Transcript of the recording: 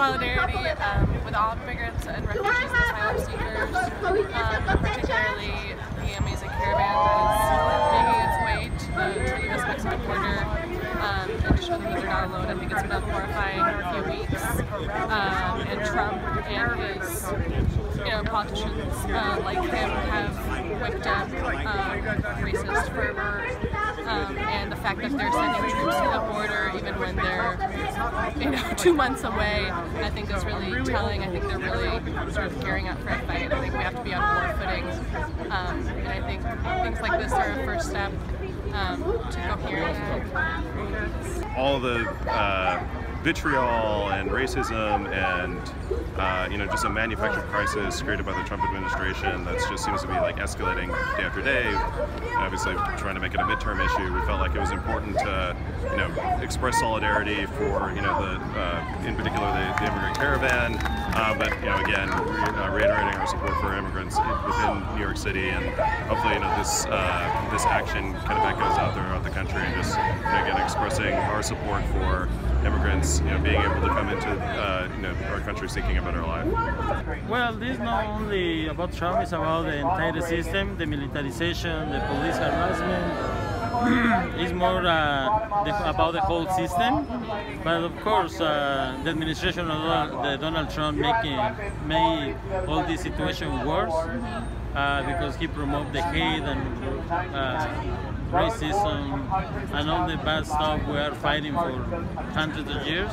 solidarity um, with all immigrants and refugees and asylum seekers, um, particularly the amazing caravan that is making its way to the, to the U.S.-Mexico border um, and to show them that they're not alone. I think it's been horrifying for a few weeks. Um, and Trump and his you know, politicians uh, like him have whipped up um, racist fervor um, and the fact that they're sending troops to the border even when they're you know two months away I think is really telling. I think they're really sort of gearing up for a fight. I think we have to be on war footing um, and I think things like this are a first step um, to coherent all the uh, vitriol and racism and uh, you know just a manufactured crisis created by the Trump administration that just seems to be like escalating day after day. Obviously, trying to make it a midterm issue, we felt like it was important to you know express solidarity for you know the uh, in particular the, the immigrant caravan, uh, but you know again re uh, reiterating our support for immigrants within New York City and hopefully you know this uh, this action kind of echoes out throughout the country and just you know, again expressing our support for immigrants, you know, being able to come into uh, you know, our country seeking a better life. Well, this is not only about Trump, it's about the entire system, the militarization, the police harassment. it's more uh, the, about the whole system, but of course, uh, the administration of the Donald Trump making made all this situation worse uh, because he promoted the hate and uh, racism and all the bad stuff we are fighting for hundreds of years.